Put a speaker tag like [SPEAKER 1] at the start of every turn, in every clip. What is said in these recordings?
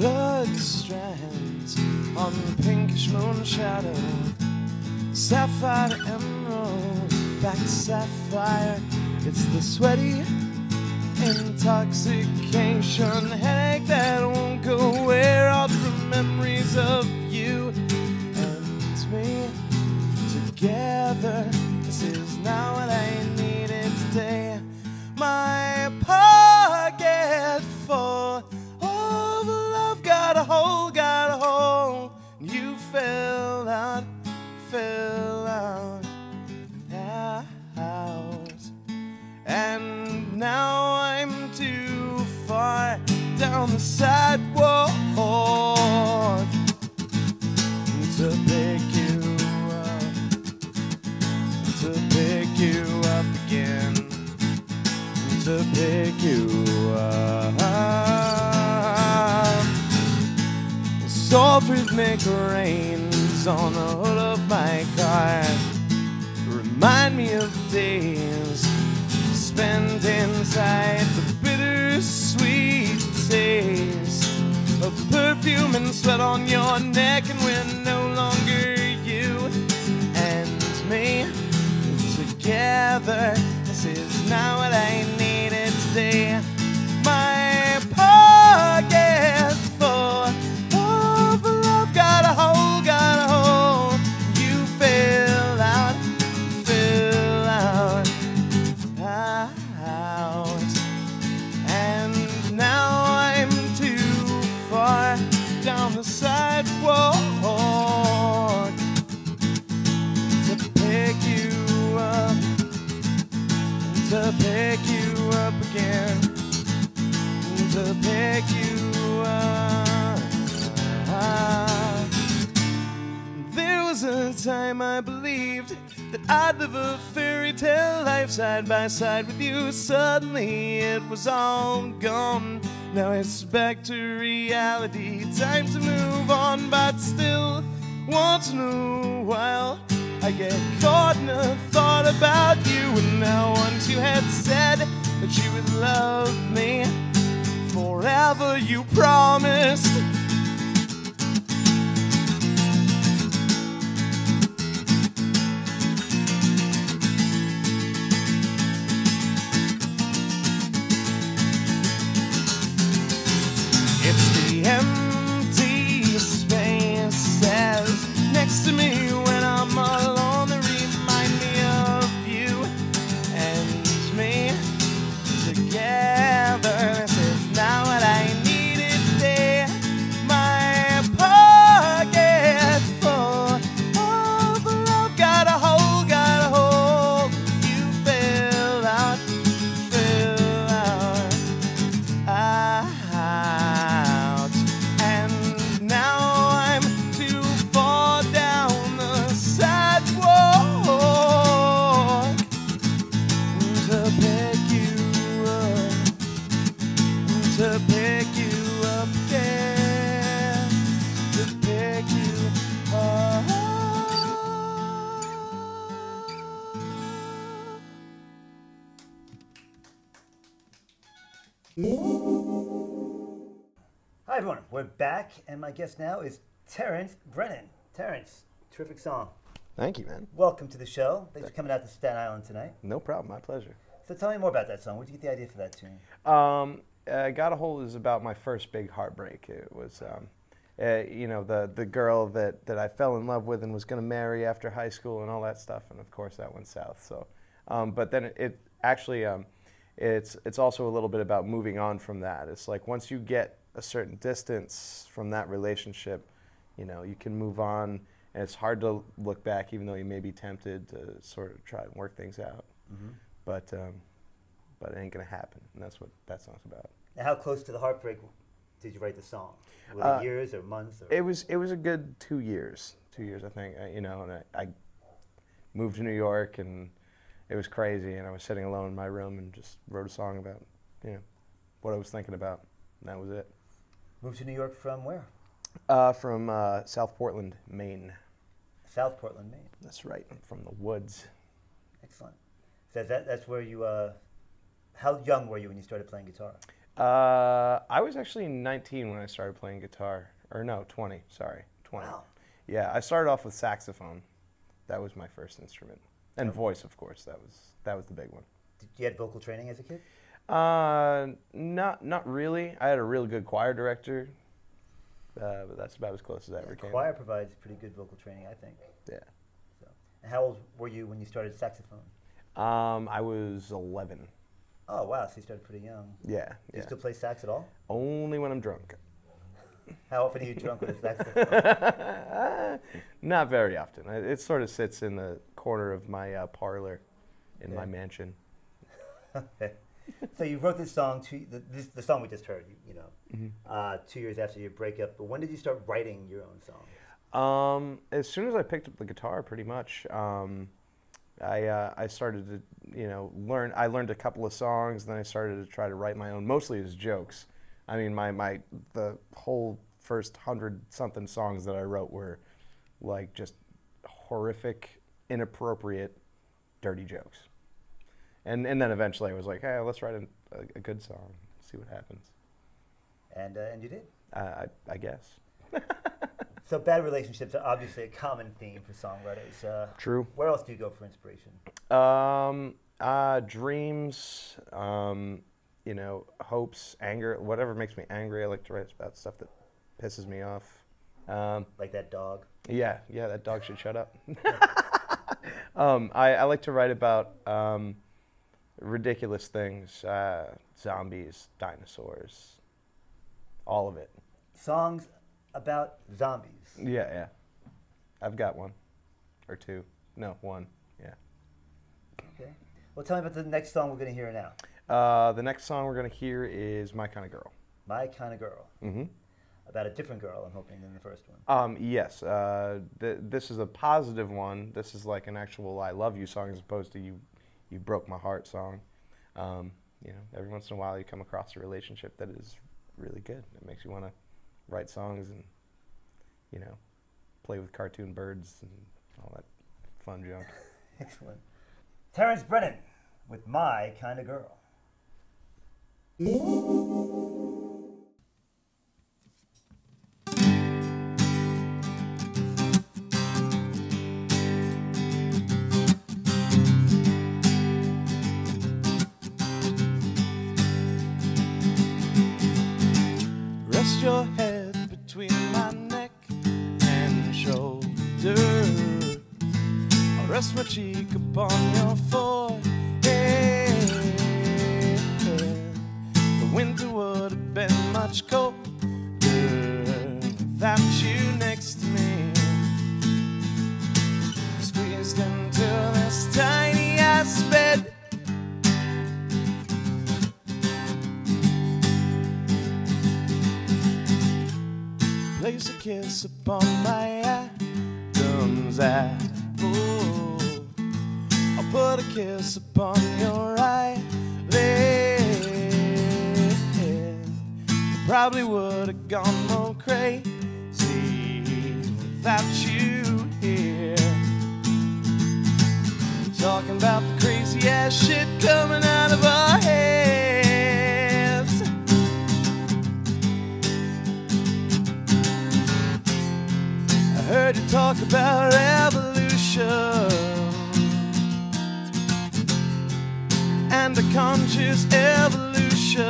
[SPEAKER 1] blood strands on the pinkish moon shadow. Sapphire emerald, back to sapphire. It's the sweaty intoxication headache that won't go away. All the memories of you and me together. Love Soft rhythmic rains on the hood of my car remind me of days spent inside the bittersweet taste of perfume and sweat on your neck, and we're no longer you and me together. This is not what I needed today. Was a time I believed that I'd live a fairy tale life side by side with you. Suddenly it was all gone. Now it's back to reality. Time to move on, but still, once in a while, I get caught in a thought about you. And now, once you had said that you would love me forever, you promised.
[SPEAKER 2] Hi everyone, we're back, and my guest now is Terrence Brennan. Terrence, terrific song.
[SPEAKER 3] Thank you, man.
[SPEAKER 2] Welcome to the show. Thanks for coming out to Staten Island tonight.
[SPEAKER 3] No problem. My pleasure.
[SPEAKER 2] So tell me more about that song. Where'd you get the idea for that tune?
[SPEAKER 3] Um, uh, Got a Hold is about my first big heartbreak. It was, um, uh, you know, the the girl that, that I fell in love with and was going to marry after high school and all that stuff. And of course, that went south. So, um, but then it, it actually, um, it's it's also a little bit about moving on from that. It's like once you get a certain distance from that relationship, you know, you can move on. And it's hard to look back, even though you may be tempted to sort of try and work things out. But um, but it ain't gonna happen, and that's what that song's about.
[SPEAKER 2] Now, how close to the heartbreak did you write the song? Were
[SPEAKER 3] Uh,
[SPEAKER 2] it years or months? Or?
[SPEAKER 3] It was it was a good two years, two years I think. Uh, you know, and I, I moved to New York, and it was crazy. And I was sitting alone in my room and just wrote a song about you know what I was thinking about. And that was it.
[SPEAKER 2] Moved to New York from where?
[SPEAKER 3] Uh, from uh, South Portland, Maine.
[SPEAKER 2] South Portland, Maine.
[SPEAKER 3] That's right. I'm from the woods.
[SPEAKER 2] Excellent. So that, that's where you, uh, how young were you when you started playing guitar?
[SPEAKER 3] Uh, I was actually 19 when I started playing guitar. Or no, 20. Sorry, 20.
[SPEAKER 2] Wow.
[SPEAKER 3] Yeah, I started off with saxophone. That was my first instrument, and voice, of course. That was that was the big one.
[SPEAKER 2] Did you had vocal training as a kid?
[SPEAKER 3] Uh, not not really. I had a real good choir director, uh, but that's about as close as I ever came.
[SPEAKER 2] Choir provides pretty good vocal training, I think.
[SPEAKER 3] Yeah.
[SPEAKER 2] So, and how old were you when you started saxophone?
[SPEAKER 3] Um, I was 11.
[SPEAKER 2] Oh wow, so you started pretty young.
[SPEAKER 3] Yeah,
[SPEAKER 2] Do
[SPEAKER 3] yeah.
[SPEAKER 2] you still play sax at all?
[SPEAKER 3] Only when I'm drunk.
[SPEAKER 2] How often are you drunk with a saxophone?
[SPEAKER 3] Not very often. I- It sort of sits in the corner of my uh, parlor in my mansion.
[SPEAKER 2] So you wrote this song, to the, this, the song we just heard, you, you know,
[SPEAKER 3] Mm-hmm.
[SPEAKER 2] uh, two years after your breakup. But when did you start writing your own songs?
[SPEAKER 3] Um, as soon as I picked up the guitar, pretty much, um, I uh, I started to you know learn. I learned a couple of songs, then I started to try to write my own, mostly as jokes. I mean, my my the whole first hundred something songs that I wrote were like just horrific, inappropriate, dirty jokes. And and then eventually I was like, hey, let's write a, a, a good song, see what happens.
[SPEAKER 2] And uh, and you did.
[SPEAKER 3] Uh, I I guess.
[SPEAKER 2] So bad relationships are obviously a common theme for songwriters. Uh,
[SPEAKER 3] True.
[SPEAKER 2] where else do you go for inspiration?
[SPEAKER 3] Um, uh, dreams, um, you know, hopes, anger, whatever makes me angry. I like to write about stuff that pisses me off. Um,
[SPEAKER 2] Like that dog.
[SPEAKER 3] yeah, yeah, that dog should shut up. um, I, I like to write about um, ridiculous things, uh, zombies, dinosaurs, all of it.
[SPEAKER 2] Songs about zombies.
[SPEAKER 3] Yeah, yeah. I've got one or two. No, one. Yeah.
[SPEAKER 2] Okay. Well, tell me about the next song we're going to hear now.
[SPEAKER 3] Uh, the next song we're gonna hear is "My Kind of Girl."
[SPEAKER 2] My Kind of Girl.
[SPEAKER 3] Mm-hmm.
[SPEAKER 2] About a different girl, I'm hoping, than the first one.
[SPEAKER 3] Um, yes, uh, th- this is a positive one. This is like an actual "I love you" song as opposed to "You, you broke my heart" song. Um, you know, every once in a while you come across a relationship that is really good. It makes you want to write songs and you know play with cartoon birds and all that fun junk.
[SPEAKER 2] Excellent. Terrence Brennan with My Kind of Girl.
[SPEAKER 1] upon your forehead. The winter would have been much colder without you next to me. Squeezed into this tiny ass bed. Place a kiss upon my Adam's apple. Kiss upon your eyelid. Probably would have gone more crazy without you here. Talking about the crazy ass shit coming out of our heads. I heard you talk about evolution and a conscious evolution.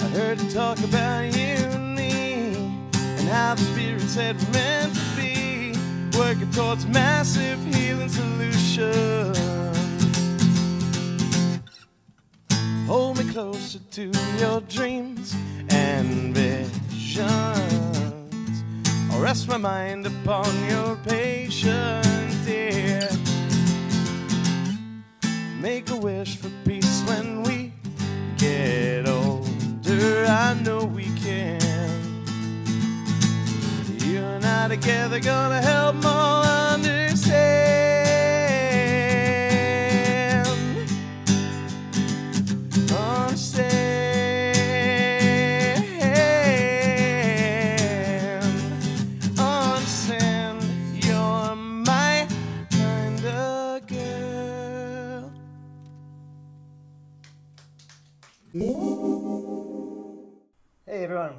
[SPEAKER 1] I heard you talk about you and me and how the spirit said we're meant to be working towards massive healing solutions. Hold me closer to your dreams and visions. I'll rest my mind upon your patience, dear. Make a wish for peace when we get older. I know we can. You and I together gonna help 'em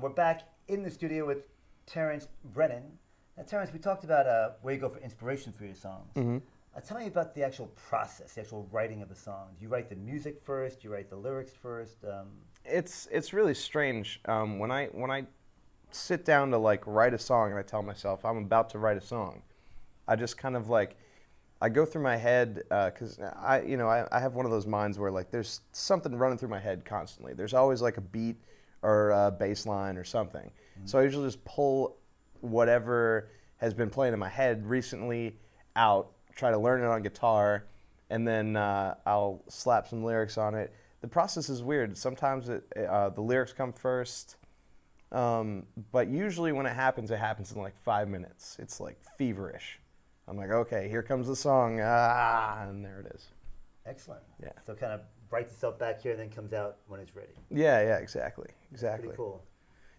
[SPEAKER 2] we're back in the studio with Terrence Brennan. Now, Terrence, we talked about uh, where you go for inspiration for your songs.
[SPEAKER 3] Mm-hmm.
[SPEAKER 2] Uh, tell me about the actual process, the actual writing of a song. Do you write the music first? Do you write the lyrics first? Um,
[SPEAKER 3] It's it's really strange um, when I when I sit down to like write a song and I tell myself I'm about to write a song. I just kind of like I go through my head because I you know I, I have one of those minds where like there's something running through my head constantly. There's always like a beat or a bass line or something. So I usually just pull whatever has been playing in my head recently out, try to learn it on guitar, and then uh, I'll slap some lyrics on it. The process is weird. Sometimes it, uh, the lyrics come first, um, but usually when it happens, it happens in like five minutes. It's like feverish. I'm like, okay, here comes the song, ah, and there it is.
[SPEAKER 2] excellent.
[SPEAKER 3] Yeah.
[SPEAKER 2] So kind of writes itself back here and then comes out when it's ready.
[SPEAKER 3] Yeah, yeah, exactly, exactly.
[SPEAKER 2] Pretty cool.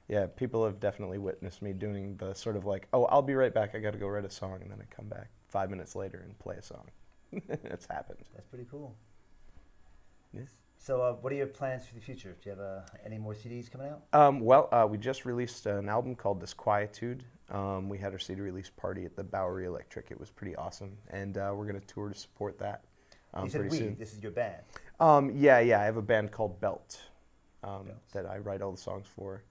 [SPEAKER 3] Yeah, people have definitely witnessed me doing the sort of like, oh, I'll be right back. I got to go write a song, and then I come back five minutes later and play a song. it's happened.
[SPEAKER 2] That's pretty cool.
[SPEAKER 3] Yes.
[SPEAKER 2] So, uh, what are your plans for the future? Do you have uh, any more CDs coming out?
[SPEAKER 3] Um, well, uh, we just released an album called Disquietude. Um, we had our CD release party at the Bowery Electric. It was pretty awesome, and uh, we're going to tour to support that um,
[SPEAKER 2] you said
[SPEAKER 3] pretty
[SPEAKER 2] we.
[SPEAKER 3] soon.
[SPEAKER 2] This is your band.
[SPEAKER 3] Um, yeah, yeah. I have a band called Belt um, that I write all the songs for.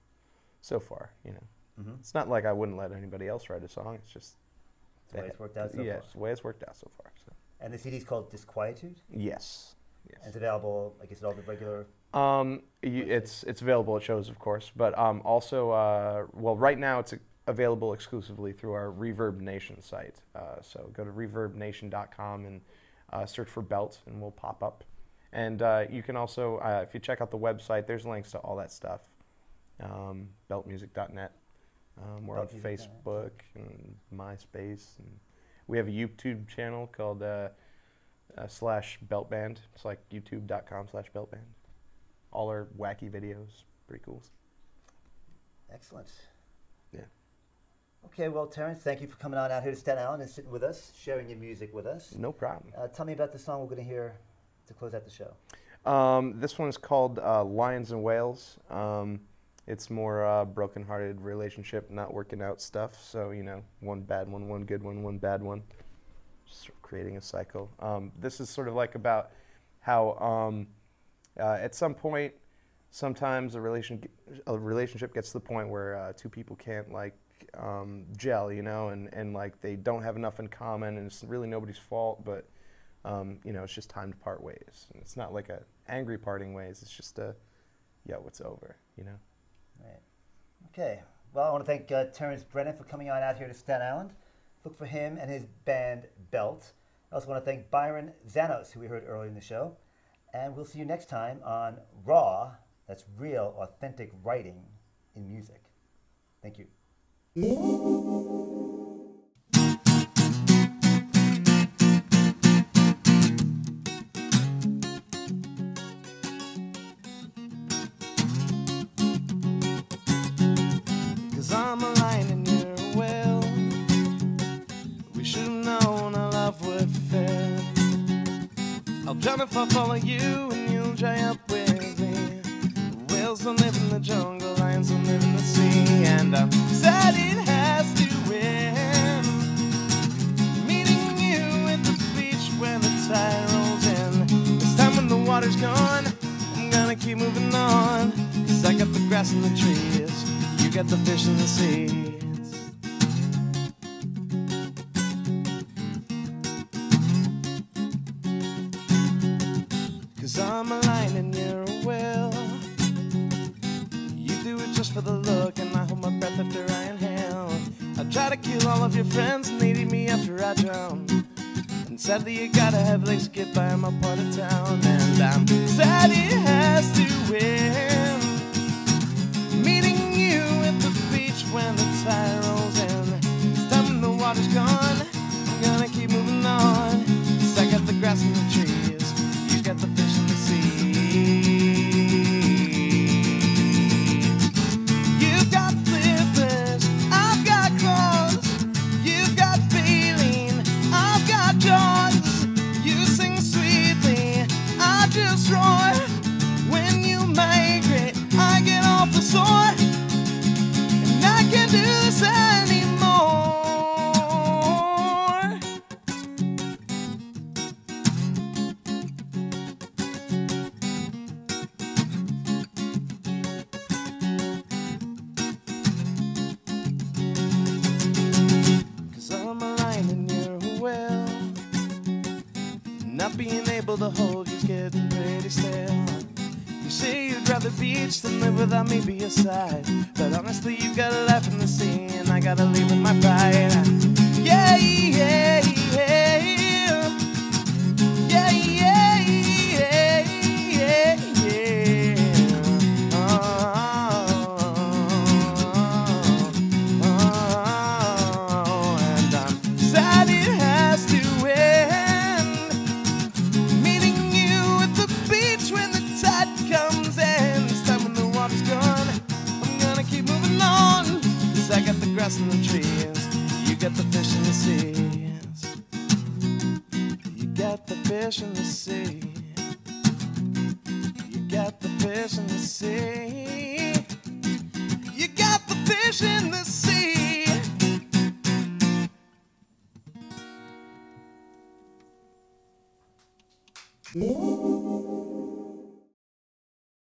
[SPEAKER 3] So far, you know,
[SPEAKER 2] Mm-hmm.
[SPEAKER 3] it's not like I wouldn't let anybody else write a song. It's just
[SPEAKER 2] the way it's worked out so
[SPEAKER 3] yeah,
[SPEAKER 2] far.
[SPEAKER 3] it's the way it's worked out so far. So
[SPEAKER 2] And the CD's called Disquietude.
[SPEAKER 3] yes,
[SPEAKER 2] And
[SPEAKER 3] yes.
[SPEAKER 2] it's available, I guess, at all the regular.
[SPEAKER 3] Um, you, it's it's available at shows, of course, but um, also, uh, well, right now it's available exclusively through our Reverb Nation site. Uh, so go to reverbnation.com and uh, search for Belt, and we'll pop up. And uh, you can also, uh, if you check out the website, there's links to all that stuff. Um, beltmusic.net. Um, we're on
[SPEAKER 2] Beltmusic.net.
[SPEAKER 3] Facebook and MySpace, and we have a YouTube channel called uh, uh, slash beltband. It's like YouTube.com slash beltband. All our wacky videos. Pretty cool.
[SPEAKER 2] Excellent.
[SPEAKER 3] Yeah.
[SPEAKER 2] Okay, well, Terrence, thank you for coming on out here to Staten Island and sitting with us, sharing your music with us.
[SPEAKER 3] No problem.
[SPEAKER 2] Uh, tell me about the song we're going to hear to close out the show.
[SPEAKER 3] Um, this one's called uh, Lions and Whales. Um, it's more uh, broken-hearted relationship, not working out stuff. So you know, one bad one, one good one, one bad one. Just sort of creating a cycle. Um, this is sort of like about how um, uh, at some point, sometimes a relation a relationship gets to the point where uh, two people can't like um, gel, you know, and, and like they don't have enough in common, and it's really nobody's fault, but um, you know, it's just time to part ways. And it's not like a angry parting ways. It's just a, yo, it's over, you know.
[SPEAKER 2] Right. Okay. Well, I want to thank uh, Terrence Brennan for coming on out here to Staten Island. Look for him and his band Belt. I also want to thank Byron Zanos, who we heard earlier in the show. And we'll see you next time on Raw, that's real, authentic writing in music. Thank you.
[SPEAKER 1] I'll follow you and you'll dry up with me. Whales don't live in the jungle, lions don't live in the sea. And I'm sad it has to end. Meeting you at the beach where the tide rolls in. This time when the water's gone, I'm gonna keep moving on. Cause I got the grass and the trees, you got the fish and the seeds. I drown. And sadly, you gotta have legs to get by my part of town. And I'm sad it has to end. Meeting you at the beach when the tide rolls in. This time the water's gone, I'm gonna keep moving on. Cause I got the grass and the trees, able to hold you's getting pretty stale. You say you'd rather beach than live without me by your side. But honestly, you got a life in the sea, and I gotta leave with my pride. Yeah, yeah, yeah. Grass and the trees, you got the fish in the seas. You got the fish in the sea.